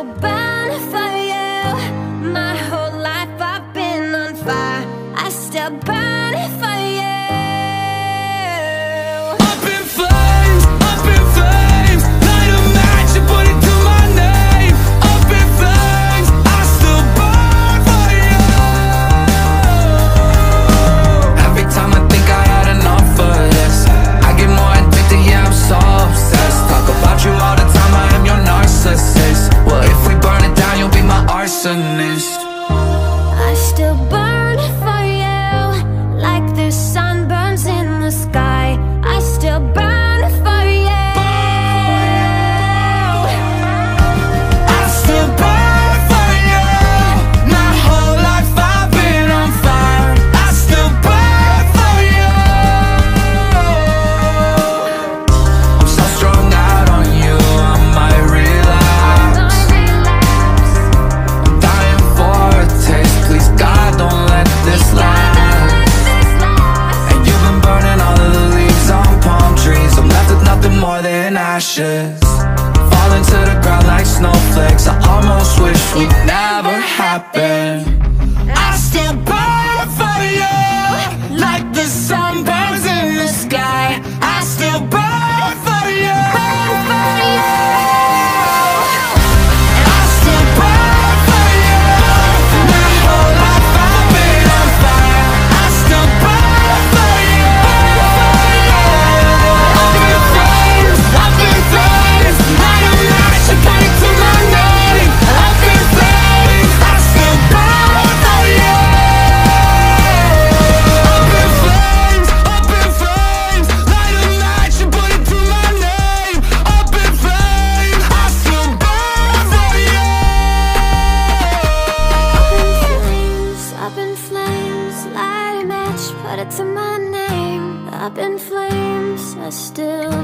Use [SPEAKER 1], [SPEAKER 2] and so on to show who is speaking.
[SPEAKER 1] so
[SPEAKER 2] bound for you.
[SPEAKER 1] My whole life I've been on fire. I still burn. listening. falling to the ground like snowflakes I almost wish would never happened. flames Light a match, put it to my name. Up in flames, I still